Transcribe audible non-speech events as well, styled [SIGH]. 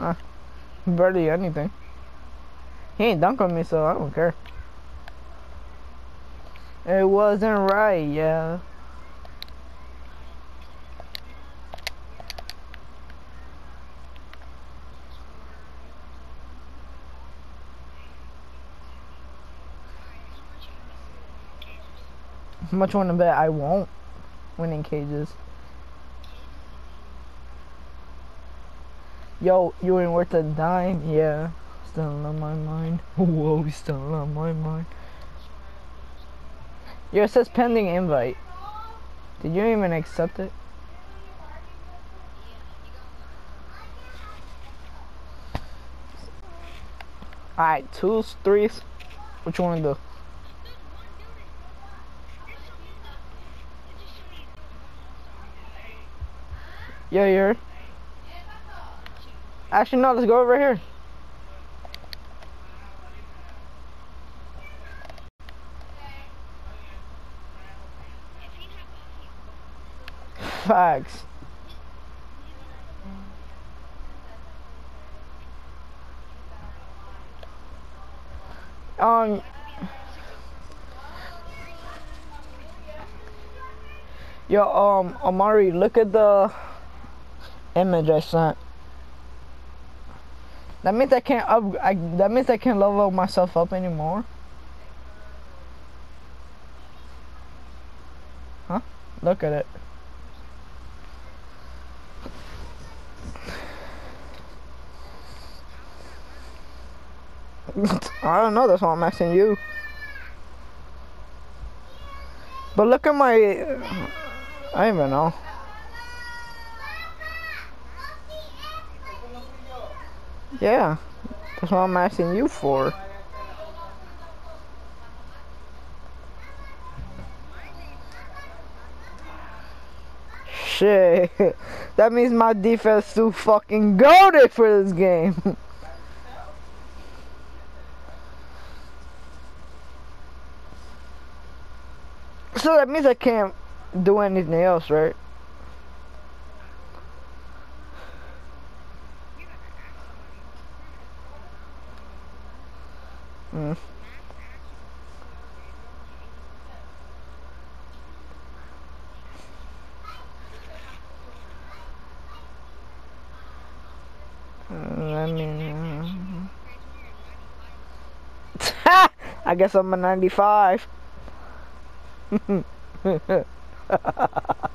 Uh, [LAUGHS] barely anything. He ain't dunk on me, so I don't care. It wasn't right, yeah. How much want to bet I won't win in cages? Yo, you ain't worth a dime? Yeah. Still on my mind. [LAUGHS] Whoa, still on my mind. Yo, it says pending invite. Did you even accept it? Alright, twos, threes. What you wanna do? Yeah, you're. Actually, no, let's go over here. Facts. Um. Yo, um, Amari, look at the image I sent. That means I can't up. I, that means I can't level myself up anymore. Huh? Look at it. [LAUGHS] I don't know. That's why I'm asking you. But look at my. I don't even know. Yeah, that's what I'm asking you for. Shit, [LAUGHS] that means my defense is too fucking goated for this game. [LAUGHS] so that means I can't do anything else, right? Mm. I [LAUGHS] mean, I guess I'm a 95. [LAUGHS]